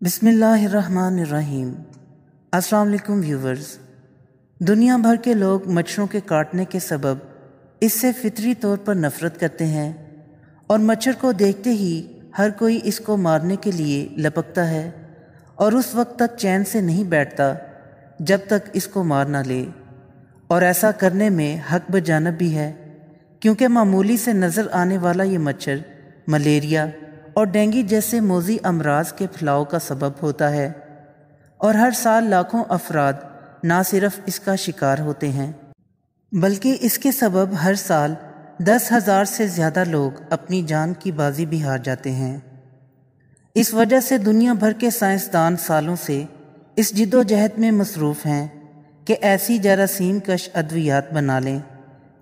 बिसमीम अस्सलाम व्यूवर्स। दुनिया भर के लोग मच्छरों के काटने के सबब इससे फितरी तौर पर नफ़रत करते हैं और मच्छर को देखते ही हर कोई इसको मारने के लिए लपकता है और उस वक्त तक चैन से नहीं बैठता जब तक इसको मार ना ले। और ऐसा करने में हक बजानब भी है, क्योंकि मामूली से नज़र आने वाला ये मच्छर मलेरिया और डेंगू जैसे मोजी अमराज के फैलाव का सबब होता है। और हर साल लाखों अफराद ना सिर्फ़ इसका शिकार होते हैं, बल्कि इसके सबब हर साल दस हज़ार से ज़्यादा लोग अपनी जान की बाजी भी हार जाते हैं। इस वजह से दुनिया भर के साइंसदान सालों से इस जिदोजहद में मसरूफ़ हैं कि ऐसी जरासीम कश अद्वियात बना लें,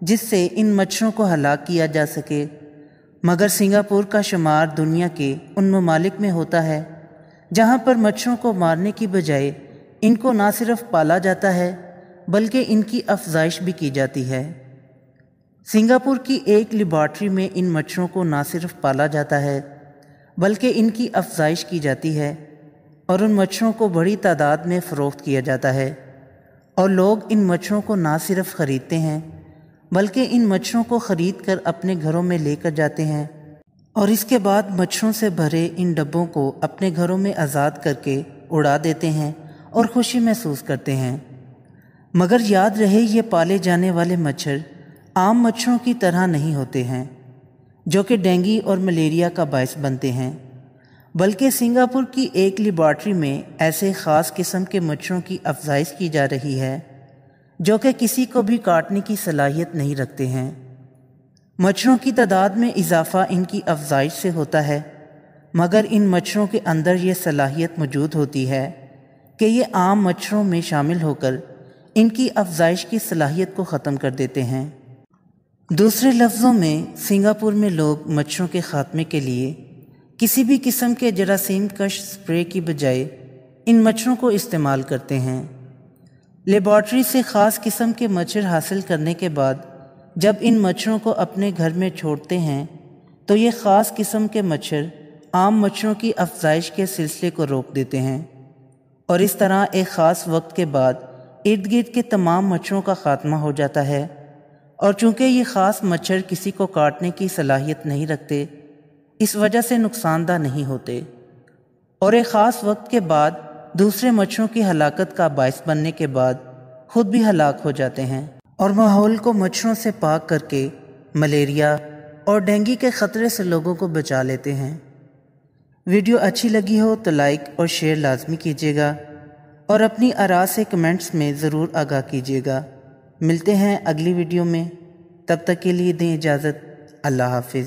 जिससे इन मच्छरों को हलाक किया जा सके मगर सिंगापुर का शुमार दुनिया के उन ममालिक में होता है, जहाँ पर मच्छरों को मारने की बजाय इनको ना सिर्फ़ पाला जाता है, बल्कि इनकी अफजाइश भी की जाती है। सिंगापुर की एक लेबॉर्ट्री में इन मच्छरों को ना सिर्फ़ पाला जाता है, बल्कि इनकी अफजाइश की जाती है और उन मच्छरों को बड़ी तादाद में फ़रोख्त किया जाता है और लोग इन मच्छरों को ना सिर्फ़ ख़रीदते हैं बल्कि इन मच्छरों को ख़रीद कर अपने घरों में लेकर जाते हैं और इसके बाद मच्छरों से भरे इन डब्बों को अपने घरों में आज़ाद करके उड़ा देते हैं और खुशी महसूस करते हैं। मगर याद रहे, ये पाले जाने वाले मच्छर आम मच्छरों की तरह नहीं होते हैं, जो कि डेंगू और मलेरिया का बायस बनते हैं। बल्कि सिंगापुर की एक लेबॉर्ट्री में ऐसे ख़ास किस्म के मच्छरों की अफजाइश की जा रही है जो कि किसी को भी काटने की सलाहियत नहीं रखते हैं। मच्छरों की तादाद में इजाफा इनकी अफजाइश से होता है, मगर इन मच्छरों के अंदर ये सलाहियत मौजूद होती है कि ये आम मच्छरों में शामिल होकर इनकी अफजाइश की सलाहियत को ख़त्म कर देते हैं। दूसरे लफ्ज़ों में, सिंगापुर में लोग मच्छरों के ख़ात्मे के लिए किसी भी किस्म के जरासीम कश स्प्रे की बजाय इन मच्छरों को इस्तेमाल करते हैं। लेबॉर्ट्री से ख़ास किस्म के मच्छर हासिल करने के बाद, जब इन मच्छरों को अपने घर में छोड़ते हैं तो ये ख़ास किस्म के मच्छर आम मच्छरों की अफजाइश के सिलसिले को रोक देते हैं। और इस तरह एक ख़ास वक्त के बाद इर्द गिर्द के तमाम मच्छरों का ख़ात्मा हो जाता है। और चूँकि ये ख़ास मच्छर किसी को काटने की सलाहियत नहीं रखते, इस वजह से नुकसानदा नहीं होते। और एक ख़ास वक्त के बाद दूसरे मच्छरों की हलाकत का बायस बनने के बाद खुद भी हलाक हो जाते हैं। और माहौल को मच्छरों से पाक करके मलेरिया और डेंगू के ख़तरे से लोगों को बचा लेते हैं। वीडियो अच्छी लगी हो तो लाइक और शेयर लाजमी कीजिएगा और अपनी आरा से कमेंट्स में ज़रूर आगाह कीजिएगा। मिलते हैं अगली वीडियो में। तब तक के लिए दें इजाज़त। अल्लाह हाफिज़।